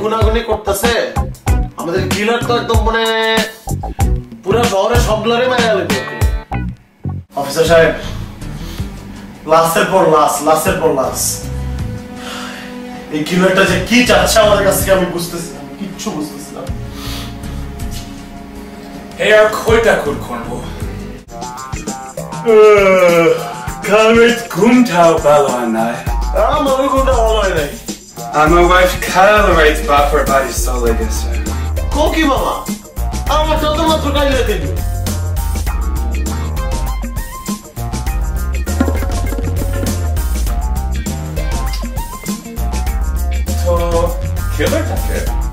খুনাখুনি করতেছে। আমাদের কিলার তো একদম মানে পুরো শহরে সবগুলোরই মায়া লাগবে অফিসার সাহেব লাশের পর লাশের পর এই কিলারটা যে কি চাচ্ছে আমাদের কাছ থেকে আমি বুঝতেছি না, কিচ্ছু বুঝতেছি না। আর কয়টা খুন করব? ঘুমটাও ভালো হয় নাই। আমার কোনটা ভালো হয় নাই। আমার ওয়াইফ কালরিত বাপের বাড়ি চলে গেছে কোকি মামা আমার তো মাত্র কাইলে দিল তো কিলারটাকে হুম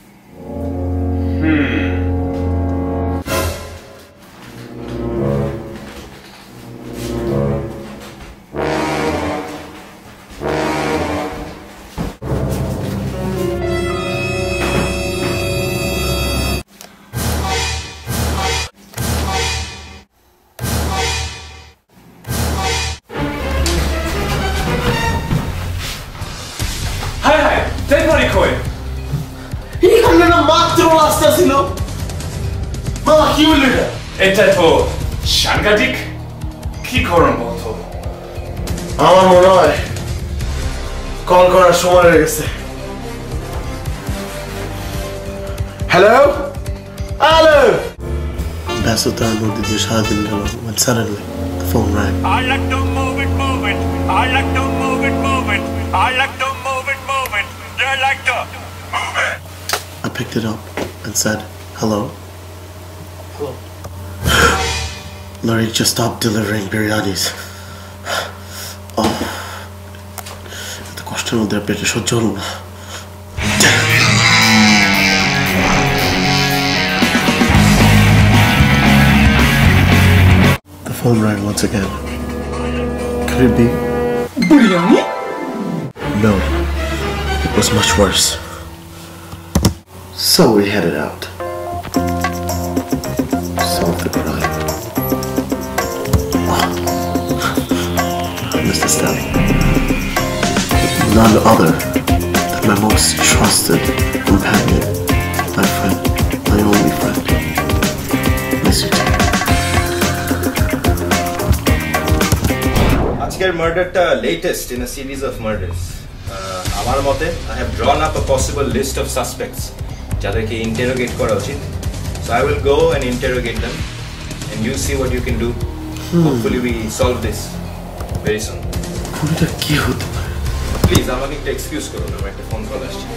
কল করার সময় হয়ে গেছে হ্যালো হ্যালো ব্যস্ততার মধ্যে দিয়ে সারাদিন গেল when suddenly the phone rang I like to move it, move it. I like to move it, move it. I like to move it, move it. You like to move it. I picked it up and said hello Hello. Larry just stopped delivering biryanis কষ্টের মধ্যে আর পেটে সহ্য হলো না The phone rang once again. Could it be? Biryani No. It was much worse. So we headed out. Solved the crime. Oh. Mr. Stanley. None other than my most trusted companion, my friend, my only friend. Miss you too. আজকের মার্ডারটা latest in a series of murders আমার মতে I have drawn up a possible list of suspects যাদেরকে interrogate করা উচিত so I will go and interrogate them and you see what you can do hopefully we solve this very soon খুনিটা কি হতে পারে please আমাকে একটু excuse করুন আমার একটা ফোন কল আসছে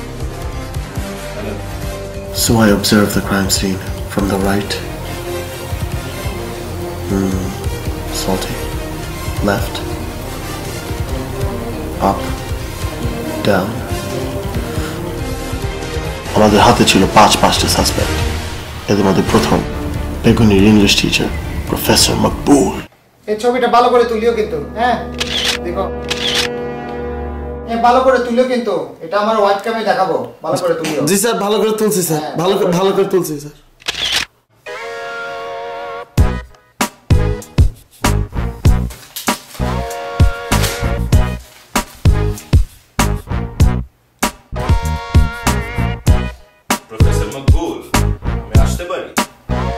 So I observed the crime scene from the right. Hmm, salty. Left. Up. Down. আমাদের হাতে ছিল পাঁচ পাঁচটা সাসপেক্ট এদের মধ্যে প্রথম বেগুনির ইংলিশ টিচার প্রফেসর মকবুল এই ছবিটা ভালো করে তুলিও কিন্তু হ্যাঁ দেখো ভালো করে তুলিও কিন্তু। এটা আমার হোয়াইট ক্যামে দেখাবো। ভালো করে তুলিও। জি স্যার ভালো করে তুলছি স্যার। ভালো করে- ভালো করে তুলছি স্যার।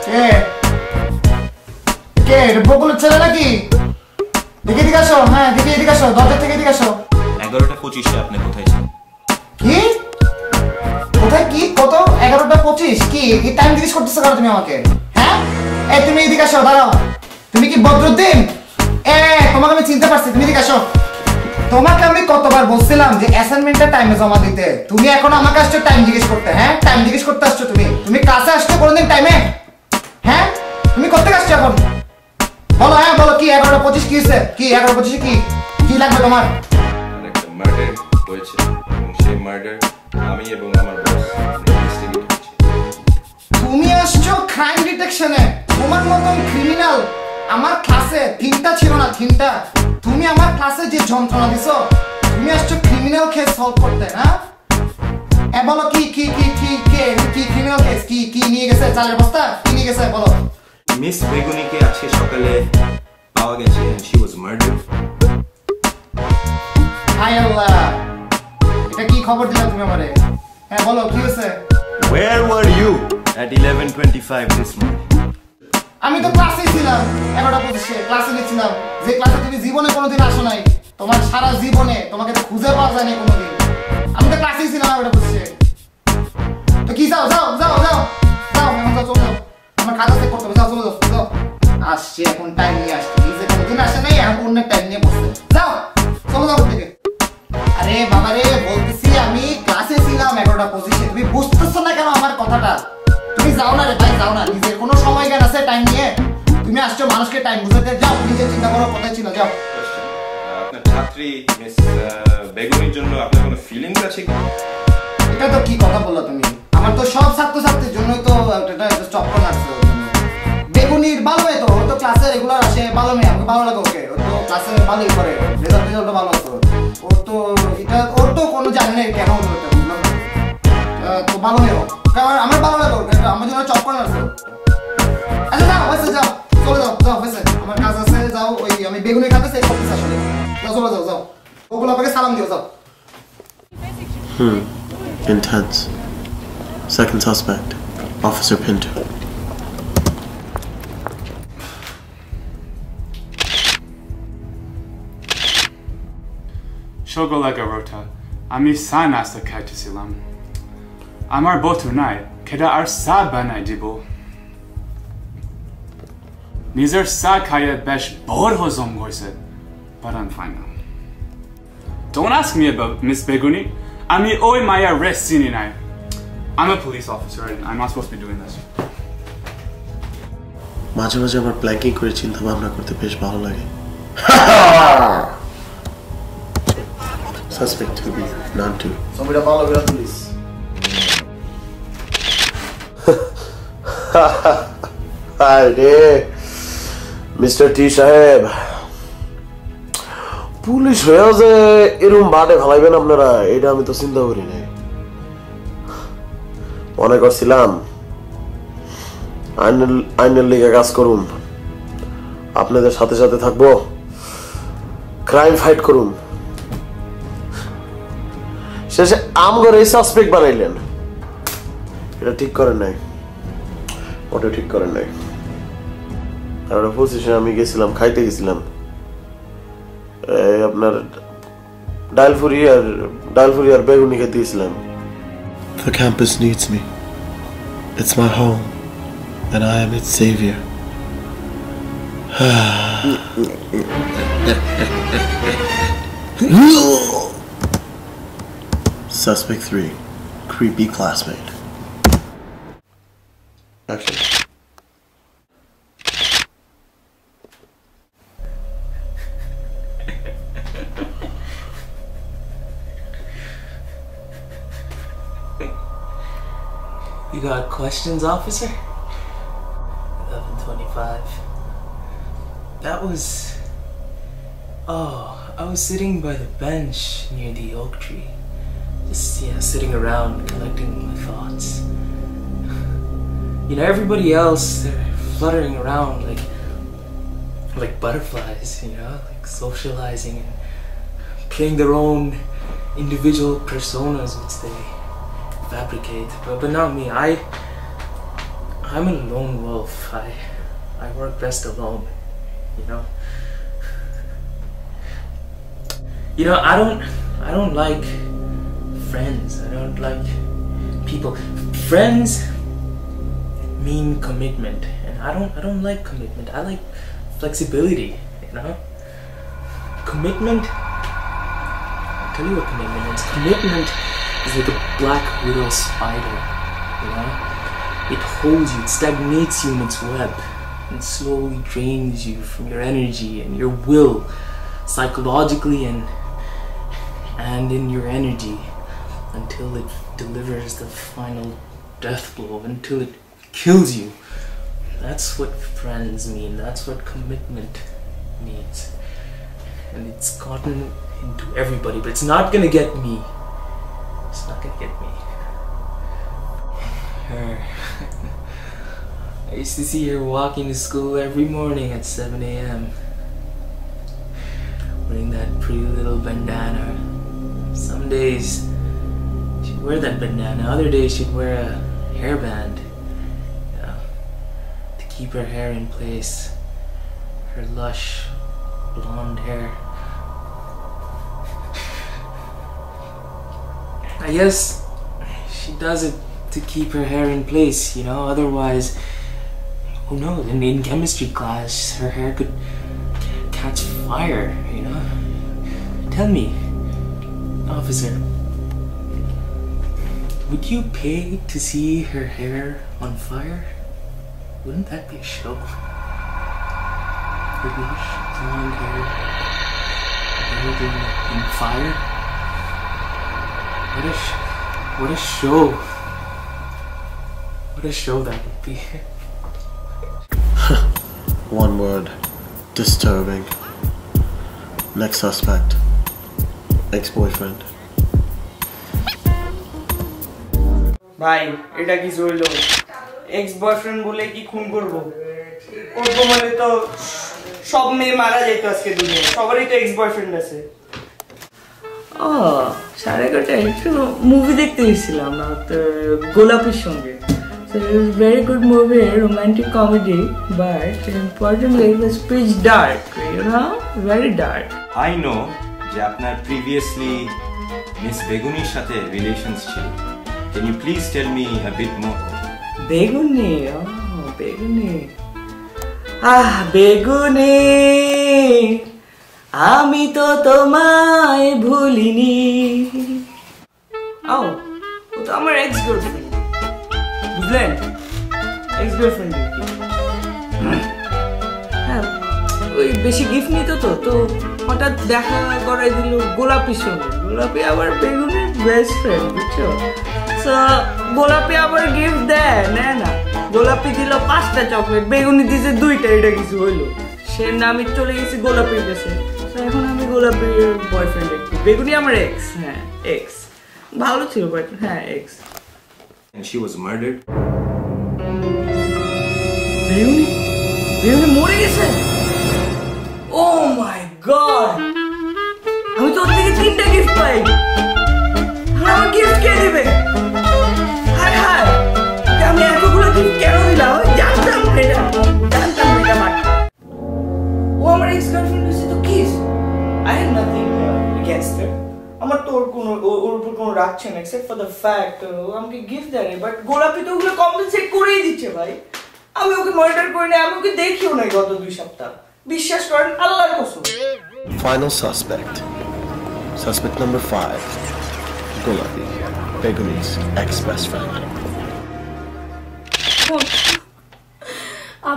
হ্যাঁ কে? এটা বকুলের ছেলে নাকি? দেখে এদিকে আসো। হ্যাঁ দেখে এদিকে আসো। দরজা থেকে এদিকে আসো। পঁচিশে আপনি কোথায় ছিলেন কি? কোথায় কি? কত? এগারোটা পঁচিশ? কি? টাইম জিজ্ঞেস তুমি আমাকে? হ্যাঁ? এই তুমি এদিকে আসো, দাঁড়াও। তুমি কি বদরুদ্দিন এ, তোমাকে আমি চিনতে পারছি, তুমি এদিকে আসো। তোমাকে আমি কতবার বলছিলাম যে অ্যাসাইনমেন্টটা টাইমে জমা দিতে? তুমি এখন আমাকে আসছো টাইম জিজ্ঞেস করতে হ্যাঁ? টাইম জিজ্ঞেস করতে আসছো তুমি। তুমি ক্লাসে আসছো কোনোদিন টাইমে হ্যাঁ? তুমি করতে আসছো এখন? বলো হ্যাঁ বলো, কি এগারোটা পঁচিশ কি হয়েছে? কি এগারো পঁচিশে কি? কি লাগবে তোমার? মার্ডার হয়েছে এবং সেই মার্ডার আমি এবং আমার বস তুমি আসছো ক্রাইম ডিটেকশনে তোমার মতন ক্রিমিনাল আমার ক্লাসে তিনটা ছিল না তিনটা। তুমি আমার ক্লাসে যে যন্ত্রণা দিছো তুমি আসছো ক্রিমিনাল কেস সলভ করতে না এ বলো কি কি কি কি কে কি ক্রিমিনাল কেস কি কি নিয়ে গেছে চালের বস্তা কি নিয়ে গেছে বলো। মিস বেগুনিকে আজকে সকালে পাওয়া গেছে she was murdered হাই আল্লাহ এটা কি খবর দিলা তুমি আমারে? হ্যাঁ বলো কি হয়েছে? Where were you at 11:25 this morning? আমি তো ক্লাসে ছিলাম এগারোটা পঁচিশে। ক্লাসে গেছিলাম। যে ক্লাসে তুমি জীবনে কোনোদিন আসো নাই তোমার সারা জীবনে তোমাকে তো খুঁজে পাওয়া যায়নি কোনোদিন। আমি তো ক্লাসেই ছিলাম এগারোটা পঁচিশে। তো কি যাও যাও যাও যাও। যাও এখন যাও চলে যাও। আমার চেক করতে হবে। যাও চলে যাও যাও। আসছে এখন টাইম নিয়ে আসছে। নিজে কোনোদিন আসে নাই এখন অন্য টাইম নিয়ে বসছে যাও চলে যাও থেকে আরে বাবা রে বলতেছি আমি ক্লাসে ছিলাম এগারোটা পঁচিশে। তুমি বুঝতেছো না কেন আমার কথাটা? তুমি যাও না রে ভাই যাও না। নিজের কোনো সময় জ্ঞান আছে টাইম নিয়ে। তুমি আসছো মানুষকে টাইম বুঝাতে। যাও নিজে চিন্তা করো কোথায় ছিল যাও। আপনার ছাত্রী মিস বেগুনির জন্য আপনার কোনো ফিলিংস আছে? কি এটা তো কি কথা বলল তুমি? আমার তো সব ছাত্রছাত্রীর জন্যই তো এটা চক্কর লাগছে ওর বেগুনির ভালো মেয়ে তো ও তো ক্লাসে রেগুলার আসে ভালো মেয়ে আমাকে ভালো লাগে ওকে। ও তো ক্লাসে ভালোই করে রেজাল্ট রেজাল্ট ভালো আছে ওর। ওর। তো এটা ওর তো কোনো জানে না কেন। তো ভালো মেয়ে ও। কারণ আমার ভালো লাগে আমার জন্য চক্কর লাগছে আচ্ছা যাও হয়েছে যাও চলে যাও যাও হয়েছে আমার কাজ আছে যাও ওই আমি সেই অফিস আসলে যাও চলে যাও যাও ওগুলো আপনাকে সালাম দিও যাও Intense. Second suspect, Officer Pinto. সকালবেলা রোটা আমি চা নাস্তা খাইতেছিলাম আমার বন্ধু নাই কেটা আর চা বানাই দিব নিজের চা খাইয়ে বেশ বড় হজম হয়েছে but I'm fine now. Don't ask me about Miss Beguni. আমি ওই মায়ের রেস্ট চিনি নাই I'm a police officer and I'm not supposed to be doing this. মাঝে মাঝে আমার প্ল্যাঙ্কিং করে চিন্তা ভাবনা করতে বেশ ভালো লাগে টু বি নন টু ছবিটা ভালো করে তুলিস আরে মিস্টার টি সাহেব পুলিশ হয়েও যে এরম বাটে ফেলাইবেন আপনারা এটা আমি তো চিন্তা করি নাই। মনে করছিলাম আইনের আইনের লিগে কাজ করুন। আপনাদের সাথে সাথে থাকব। ক্রাইম ফাইট করুন। শেষে আম করে এই সাসপেক্ট বানাইলেন। এটা ঠিক করেন নাই। ওটা ঠিক করেন নাই। আর ওটা পজিশনে আমি গেছিলাম খাইতে গেছিলাম। এই আপনার ডাল ফুরি আর ডাল ফুরি আর বেগুনি খেতে গেছিলাম। The campus needs me. It's my home, and I am its savior. Suspect 3 Creepy classmate. Action. You got questions, officer? 1125. That was. Oh, I was sitting by the bench near the oak tree. Just, yeah, sitting around collecting my thoughts. You know, everybody else, they're fluttering around like. like butterflies, you know, like socializing and playing their own individual personas, which they fabricate, but, but not me. I I'm a lone wolf. I I work best alone. you know. You know, I don't I don't like friends. I don't like people. Friends mean commitment. And I don't I don't like commitment. I like flexibility, you know? Commitment I'll tell you what commitment is. Commitment is like a black widow spider, you know? It holds you, it stagnates you in its web, and slowly drains you from your energy and your will, psychologically and and in your energy, until it delivers the final death blow, until it kills you. That's what friends mean. That's what commitment means. And it's gotten into everybody, but it's not gonna get me. It's not gonna get me. Her. I used to see her walking to school every morning at 7 a.m. Wearing that pretty little bandana. Some days she'd wear that bandana, other days she'd wear a hairband. You know, to keep her hair in place. Her lush blonde hair. I guess she does it to keep her hair in place, you know, otherwise, who knows, in, in chemistry class, her hair could catch fire, you know? Tell me, officer, would you pay to see her hair on fire? Wouldn't that be a show? Her lush blonde hair buried in, fire? What a, what a show. What a show that would be. One word. Disturbing. Next suspect. Ex-boyfriend. ভাই এটা কি হইল? Ex boyfriend বলে কি খুন করব? করব মানে তো সব মেয়ে মারা যেত আজকে দুনিয়ায়। সবারই তো এক্স বয়ফ্রেন্ড আছে। ও সাড়ে এগারোটায় একটু মুভি দেখতে গেছিলাম গোলাপের সঙ্গে। Very good movie, romantic comedy, but importantly it was pitch dark, you know, very dark. I know যে আপনার প্রিভিয়াসলি মিস বেগুনির সাথে রিলেশনস ছিল। Can you please tell me a bit more Beguni ও বেগুনি আহ বেগুনি আমি তো তোমায় ভুলিনি। ও ও তো আমার এক্স গার্লফ্রেন্ড বুঝলেন? এক্স গার্লফ্রেন্ড হ্যাঁ ওই বেশি গিফট নিত তো তো হঠাৎ দেখা করাই দিল গোলাপির সঙ্গে। গোলাপি আবার বেগুনের বেস্ট ফ্রেন্ড বুঝছ? তো গোলাপি আবার গিফট দেয় নেয় না। গোলাপি দিল পাঁচটা চকলেট বেগুনি দিছে দুইটা এটা কিছু হইল। সে আমি চলে গেছি গোলাপির কাছে। এখন আমি গোলাপির বয়ফ্রেন্ড একটু। বেগুনি আমার এক্স হ্যাঁ এক্স ভালো ছিল বাট হ্যাঁ ex and she was murdered. বেগুনি? বেগুনি মরে গেছে? ও মাই গড আমি তো ওর থেকে তিনটা গিফট পাই। ও আমার এক্স গার্লফ্রেন্ড হয়েছে তো kiss I have nothing against her আমার তো ওর কোনো ওর উপর কোনো রাগ না এক্সেপ্ট ফর দ্য ফ্যাক্ট আমাকে গিফট দেয় বাট গোলাপি তো ওগুলো কম্পেনসেট করেই দিচ্ছে ভাই আমি ওকে মার্ডার করি না আমি ওকে দেখিও নাই গত দুই সপ্তাহ বিশ্বাস করেন, আল্লাহর কসম Final suspect. Suspect number five. Gulabi. Beguni's ex-best friend.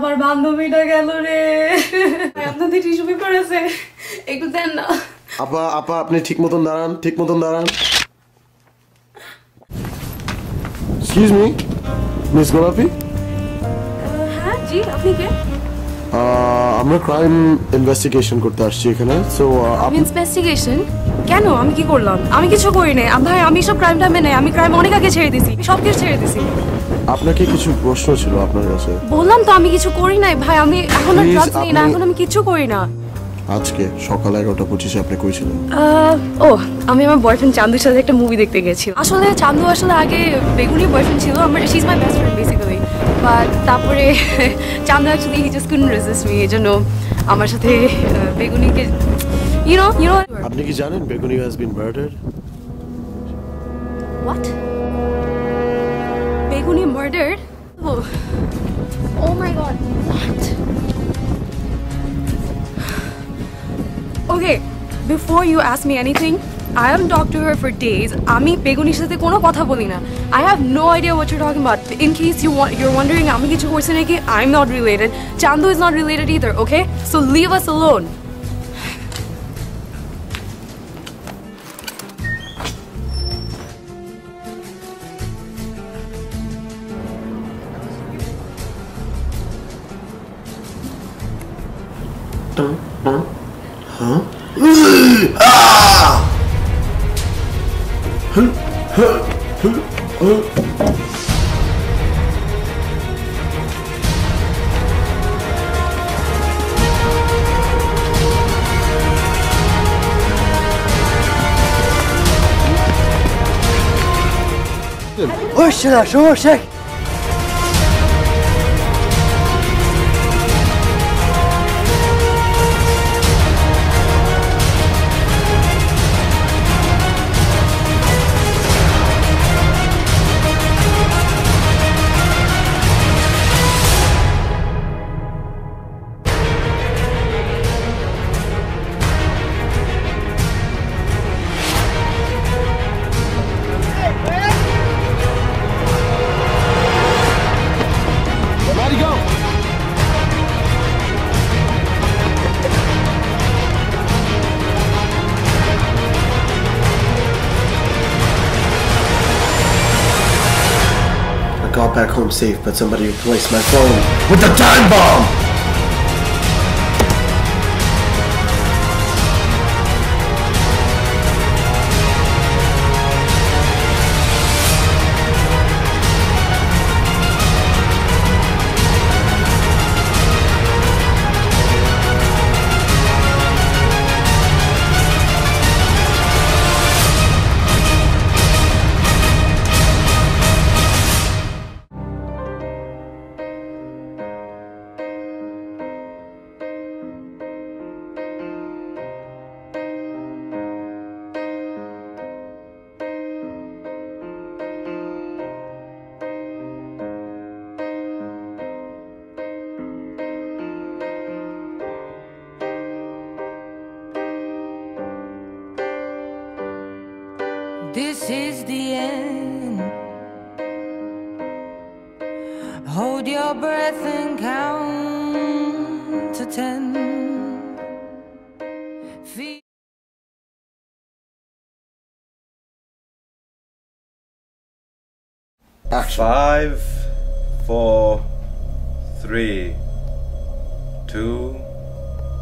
আবার বান্ধবীটা গেল রে। আপনাদের টিস্যু পেপার আছে? একটু দেন না। আপা আপা আপনি ঠিক মতন দাঁড়ান ঠিক মতন দাঁড়ান। এক্সকিউজ মি মিস গোলাপি হ্যাঁ জি আপনি কে? আমরা ক্রাইম ইনভেস্টিগেশন করতে আসছি এখানে সো ইনভেস্টিগেশন কেন? আমি কি করলাম? আমি কিছু করি নাই। আম- ভাই আমি সব ক্রাইম টাইমে নেই। আমি ক্রাইম অনেক আগে ছেড়ে দিছি। সব কিছু ছেড়ে দিছি। আপনাকে কিছু প্রশ্ন ছিল আপনার কাছে। বললাম তো আমি কিছু করি নাই। ভাই আমি এখন Please, ড্রাগস নিই না আপনি- এখন আমি কিছু করি না। আজকে সকাল এগারোটা পঁচিশে আপনি কইছিলেন। আহ, ও আমি আমার বয়ফ্রেন্ড চান্দুর সাথে একটা মুভি দেখতে গেছি আসলে চান্দু আসলে আগে বেগুনি বয়ফ্রেন্ড ছিল আমার she is my best friend basically but তারপরে Chandu actually he just couldn't resist me এই জন্য আমার সাথে আহ, বেগুনিকে ইউ নো ইউ নো আপনি কি জানেন Beguni has been murdered what বেগুনি murdered oh my God what Okay, before you ask me anything, I haven't talked to her for days. আমি বেগুনির সাথে কোনো কথা বলি না I have no idea what you're talking about. In case you want, you're wondering আমি কিছু করছি নাকি I'm not related. Chandu is not related either, okay? So leave us alone. Ha? Ha? Hı? Hı? Hı? Hı? Hoşçalar, hoşçalar. Home safe, but somebody replaced my phone with a time bomb! This is the end. Hold your breath and count to ten. Feel Five, four, three, two,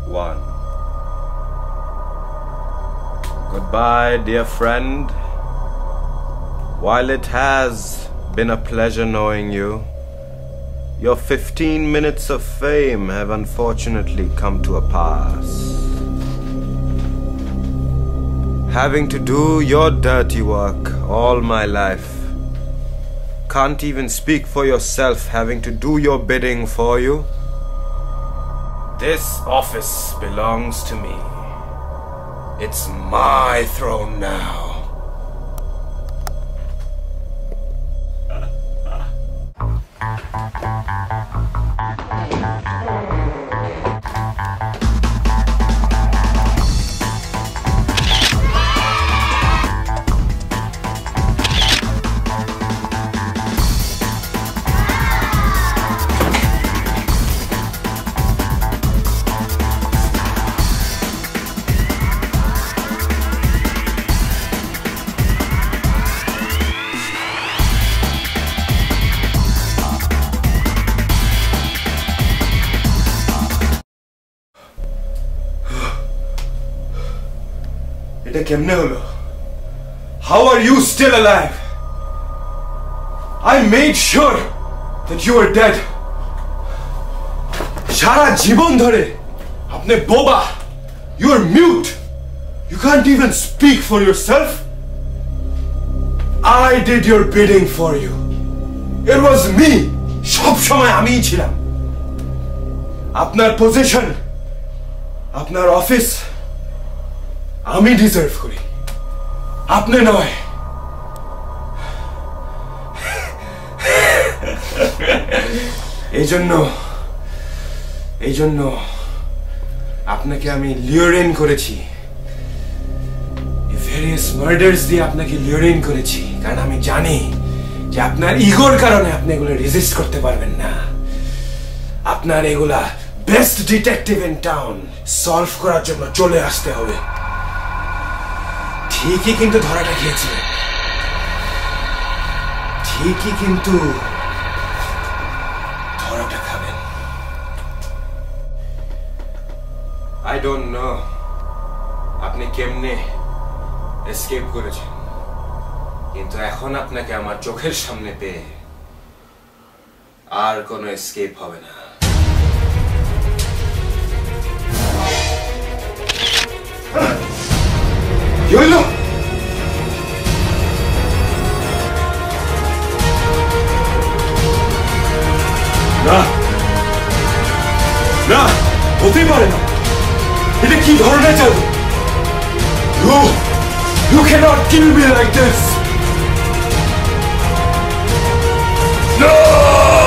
one. Goodbye, dear friend. While it has been a pleasure knowing you, your 15 minutes of fame have unfortunately come to a pass. Having to do your dirty work all my life. Can't even speak for yourself, having to do your bidding for you. This office belongs to me. It's my throne now. এটা কেমনে হলো How are you still alive? I made sure that you were dead. সারা জীবন ধরে আপনি বোবা You're mute. You can't even speak for yourself. I did your bidding for you. It was me. সব সময় আমিই ছিলাম আপনার পজিশন আপনার অফিস আমি ডিজার্ভ করি। আপনি নয়। এই জন্য এই জন্য আপনাকে আমি লিওরেন করেছি। ভেরিয়াস মার্ডার্স দিয়ে আপনাকে লিওরেন করেছি, কারণ আমি জানি যে আপনার ইগোর কারণে আপনি এগুলো রেজিস্ট করতে পারবেন না। আপনার এগুলা best detective in town solve করার জন্য চলে আসতে হবে। ঠিকই কিন্তু ধরাটা খেয়েছিলেন ঠিকই কিন্তু ধরাটা খাবেন আই ডোন্ট নো আপনি কেমনে এসকেপ করেছেন? কিন্তু এখন আপনাকে আমার চোখের সামনে পেয়ে আর কোনো এসকেপ হবে না। কি হইল? না না হতেই পারে না এটা কি ধরনের জাদু You, you cannot kill me like this. No!